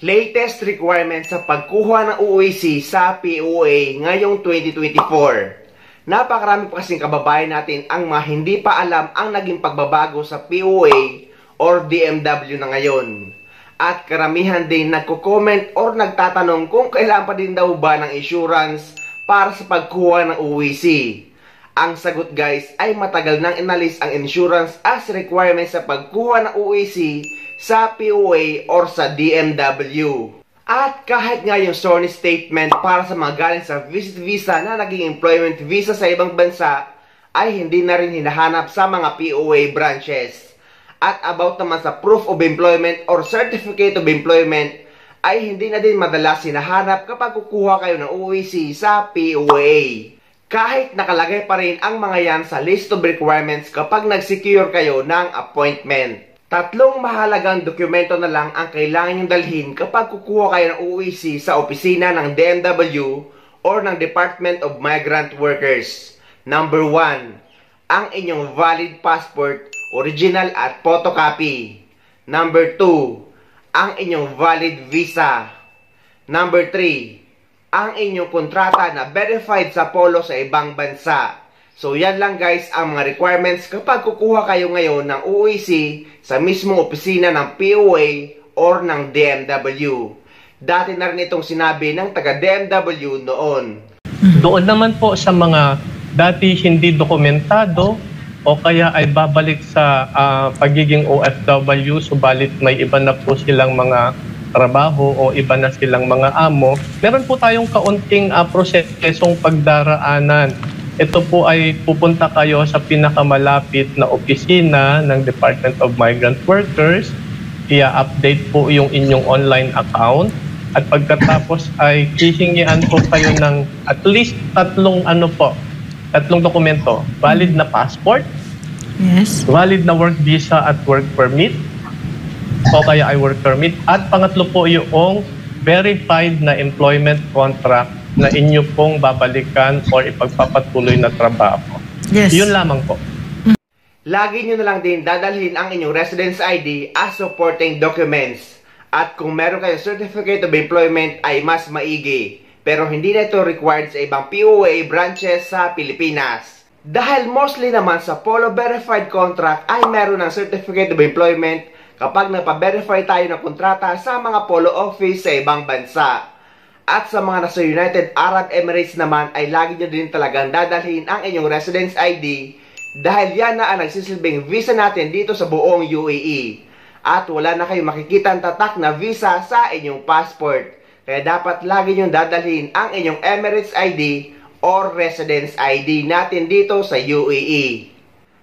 latest requirements sa pagkuha ng UAC sa POA ngayong 2024. Napakarami pa kasing kababayan natin ang mga hindi pa alam ang naging pagbabago sa POA or DMW na ngayon. At karamihan din nagko-comment or nagtatanong kung kailangan pa din daw ba ng insurance para sa pagkuha ng UAC. Ang sagot guys ay matagal nang inalis ang insurance as requirement sa pagkuha ng UAC sa POA or sa DMW. At kahit nga yung SORNY statement para sa mga galing sa visit visa na naging employment visa sa ibang bansa ay hindi na rin hinahanap sa mga POA branches. At about naman sa proof of employment or certificate of employment ay hindi na din madalas hinahanap kapag kukuha kayo ng UEC sa POA. Kahit nakalagay pa rin ang mga yan sa list of requirements kapag nag-secure kayo ng appointment. Tatlong mahalagang dokumento na lang ang kailangan niyong dalhin kapag kukuha kayo ng UEC sa opisina ng DMW or ng Department of Migrant Workers. Number 1, ang inyong valid passport, original at photocopy. Number 2, ang inyong valid visa. Number 3, ang inyong kontrata na verified sa polo sa ibang bansa. So yan lang guys ang mga requirements kapag kukuha kayo ngayon ng UEC sa mismong opisina ng POA or ng DMW. Dati na rin itong sinabi ng taga DMW noon. Doon naman po sa mga dati hindi dokumentado o kaya ay babalik sa uh, pagiging OFW subalit may iba na po silang mga trabaho o iba na silang mga amo, meron po tayong kaunting uh, prosesong pagdaraanan ito po ay pupunta kayo sa pinakamalapit na opisina ng Department of Migrant Workers. I-update po yung inyong online account. At pagkatapos ay hihingian po kayo ng at least tatlong ano po, tatlong dokumento. Valid na passport, Yes. valid na work visa at work permit, o kaya ay work permit. At pangatlo po yung verified na employment contract na inyo pong babalikan or ipagpapatuloy na trabaho. Yes. Yun lamang po. Lagi nyo na lang din dadalhin ang inyong residence ID as supporting documents. At kung meron kayong certificate of employment ay mas maigi. Pero hindi na ito required sa ibang POA branches sa Pilipinas. Dahil mostly naman sa Polo Verified Contract ay meron ng certificate of employment kapag napa-verify tayo ng kontrata sa mga Polo Office sa ibang bansa. At sa mga nasa United Arab Emirates naman ay lagi nyo din talagang dadalhin ang inyong residence ID dahil yan na ang nagsisilbing visa natin dito sa buong UAE. At wala na kayong makikita tatak na visa sa inyong passport. Kaya dapat lagi nyo dadalhin ang inyong Emirates ID or residence ID natin dito sa UAE.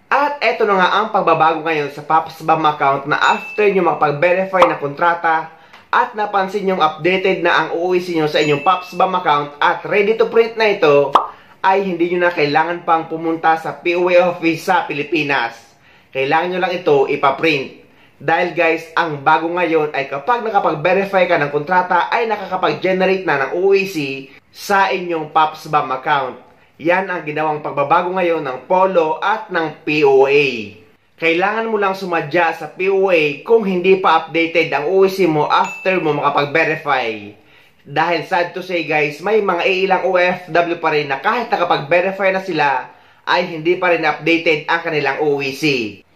At eto na nga ang pagbabago ngayon sa Papsbam account na after nyo makapag-verify na kontrata at napansin nyong updated na ang UOEC nyo sa inyong PopsBam account at ready to print na ito, ay hindi nyo na kailangan pang pumunta sa POA office sa Pilipinas. Kailangan nyo lang ito ipaprint. Dahil guys, ang bago ngayon ay kapag nakapag-verify ka ng kontrata ay nakakapag-generate na ng UOEC sa inyong PopsBam account. Yan ang ginawang pagbabago ngayon ng Polo at ng POA kailangan mo lang sumadya sa POA kung hindi pa updated ang OSC mo after mo makapag-verify. Dahil sad to say guys, may mga ilang OFW pa rin na kahit nakapag-verify na sila, ay hindi pa rin updated ang kanilang OEC.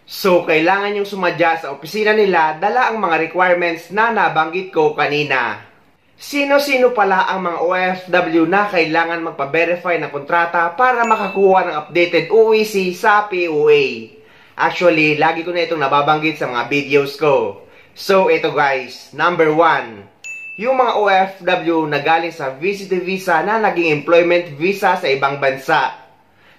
So, kailangan yung sumadya sa opisina nila dala ang mga requirements na nabanggit ko kanina. Sino-sino pala ang mga OFW na kailangan magpa-verify ng kontrata para makakuha ng updated OEC sa POA? Actually, lagi ko na itong nababanggit sa mga videos ko. So, ito guys. Number 1. Yung mga OFW na galing sa visit visa na naging employment visa sa ibang bansa.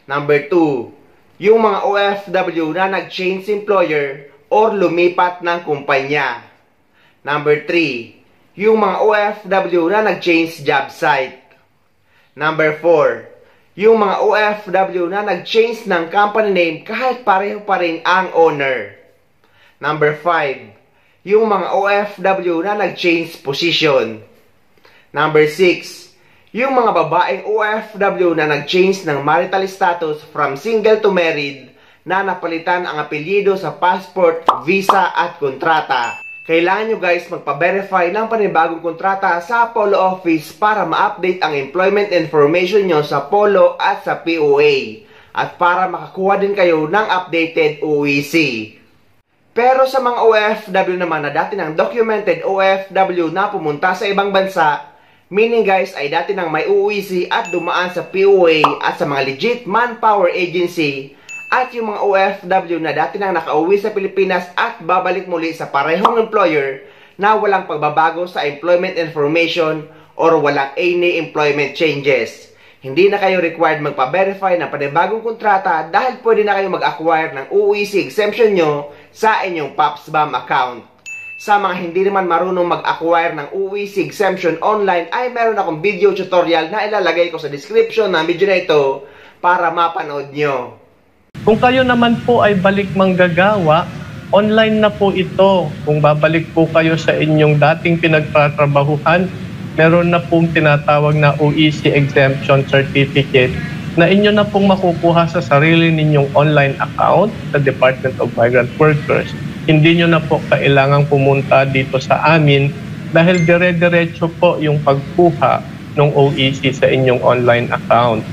Number 2. Yung mga OFW na nag-change employer or lumipat ng kumpanya. Number 3. Yung mga OFW na nag-change job site. Number 4 yung mga OFW na nag-change ng company name kahit pareho pa rin ang owner. Number 5. Yung mga OFW na nag-change position. Number 6. Yung mga babaeng OFW na nag-change ng marital status from single to married na napalitan ang apelyido sa passport, visa at kontrata. Kailangan nyo guys magpa-verify ng panibagong kontrata sa Polo Office para ma-update ang employment information nyo sa Polo at sa POA at para makakuha din kayo ng updated OEC. Pero sa mga OFW naman na dati ng documented OFW na pumunta sa ibang bansa, meaning guys ay dati nang may OEC at dumaan sa POA at sa mga legit manpower agency, at yung mga OFW na dati nang nakauwi sa Pilipinas at babalik muli sa parehong employer na walang pagbabago sa employment information or walang any employment changes. Hindi na kayo required magpa-verify ng panibagong kontrata dahil pwede na kayo mag-acquire ng OEC exemption nyo sa inyong POPSBAM account. Sa mga hindi naman marunong mag-acquire ng OEC exemption online ay meron akong video tutorial na ilalagay ko sa description ng video na ito para mapanood nyo. Kung kayo naman po ay balik manggagawa, online na po ito. Kung babalik po kayo sa inyong dating pinagtatrabahuhan, meron na pong tinatawag na OEC Exemption Certificate na inyo na pong makukuha sa sarili ninyong online account sa Department of Migrant Workers. Hindi nyo na po kailangang pumunta dito sa amin dahil dire-diretso po yung pagkuha ng OEC sa inyong online account.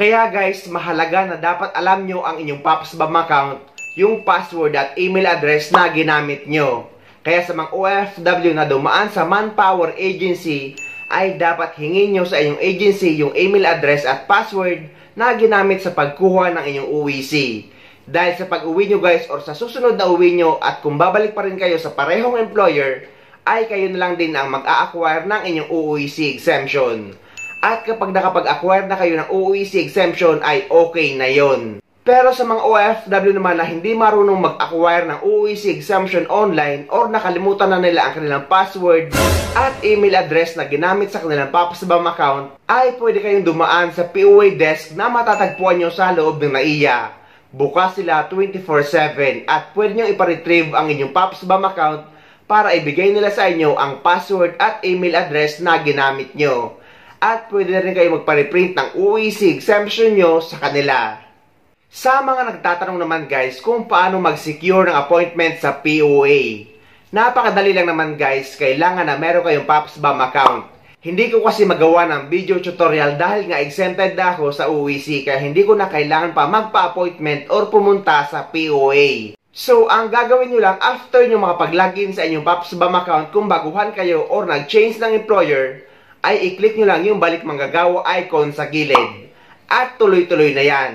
Kaya guys, mahalaga na dapat alam nyo ang inyong PopsBam account, yung password at email address na ginamit nyo. Kaya sa mga OFW na dumaan sa Manpower Agency, ay dapat hingin nyo sa inyong agency yung email address at password na ginamit sa pagkuha ng inyong OEC. Dahil sa pag-uwi nyo guys or sa susunod na uwi nyo at kung babalik pa rin kayo sa parehong employer, ay kayo na lang din ang mag-a-acquire ng inyong OEC exemption. At kapag nakapag-acquire na kayo ng OEC exemption ay okay na yon. Pero sa mga OFW naman na hindi marunong mag-acquire ng OEC exemption online or nakalimutan na nila ang kanilang password at email address na ginamit sa kanilang Papasbam account, ay pwede kayong dumaan sa POA desk na matatagpuan nyo sa loob ng NAIA. Bukas sila 24-7 at pwede nyo iparetrieve ang inyong Papasbam account para ibigay nila sa inyo ang password at email address na ginamit nyo at pwede na rin kayo magpa-reprint ng OEC exemption nyo sa kanila. Sa mga nagtatanong naman guys kung paano mag-secure ng appointment sa POA. Napakadali lang naman guys, kailangan na meron kayong PopsBam account. Hindi ko kasi magawa ng video tutorial dahil nga exempted na ako sa OEC kaya hindi ko na kailangan pa magpa-appointment or pumunta sa POA. So, ang gagawin nyo lang after nyo makapag-login sa inyong PopsBam account kung baguhan kayo or nag-change ng employer, ay i-click nyo lang yung balik manggagawa icon sa gilid. At tuloy-tuloy na yan.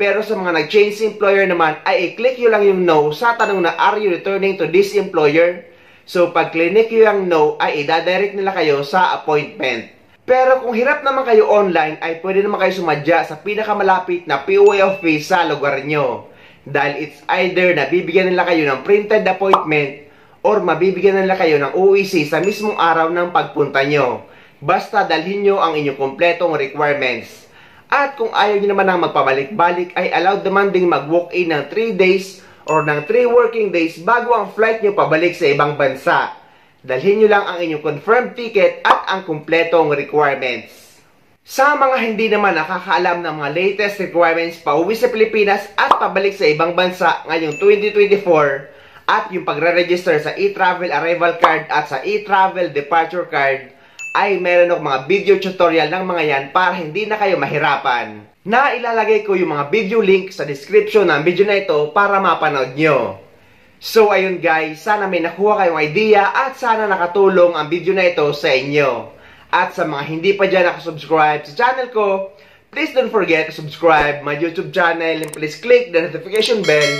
Pero sa mga nag-change employer naman, ay i-click nyo lang yung no sa tanong na are you returning to this employer? So pag click nyo yung no, ay idadirect nila kayo sa appointment. Pero kung hirap naman kayo online, ay pwede naman kayo sumadya sa pinakamalapit na POA office sa lugar nyo. Dahil it's either na bibigyan nila kayo ng printed appointment or mabibigyan nila kayo ng OEC sa mismong araw ng pagpunta nyo. Basta dalhin nyo ang inyong kompletong requirements. At kung ayaw nyo naman ng magpabalik-balik ay allowed naman ding mag-walk-in ng 3 days or ng 3 working days bago ang flight nyo pabalik sa ibang bansa. Dalhin nyo lang ang inyong confirmed ticket at ang kompletong requirements. Sa mga hindi naman nakakaalam ng mga latest requirements pa uwi sa Pilipinas at pabalik sa ibang bansa ngayong 2024 at yung pagre-register sa e-travel arrival card at sa e-travel departure card ay meron akong mga video tutorial ng mga yan para hindi na kayo mahirapan. Na ilalagay ko yung mga video link sa description ng video na ito para mapanood nyo. So ayun guys, sana may nakuha kayong idea at sana nakatulong ang video na ito sa inyo. At sa mga hindi pa dyan nakasubscribe sa channel ko, please don't forget to subscribe my YouTube channel and please click the notification bell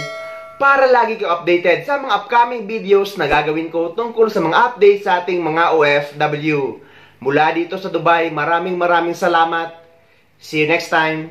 para lagi kayo updated sa mga upcoming videos na gagawin ko tungkol sa mga updates sa ating mga OFW. Mula dito sa Dubai, maraming maraming salamat. See you next time.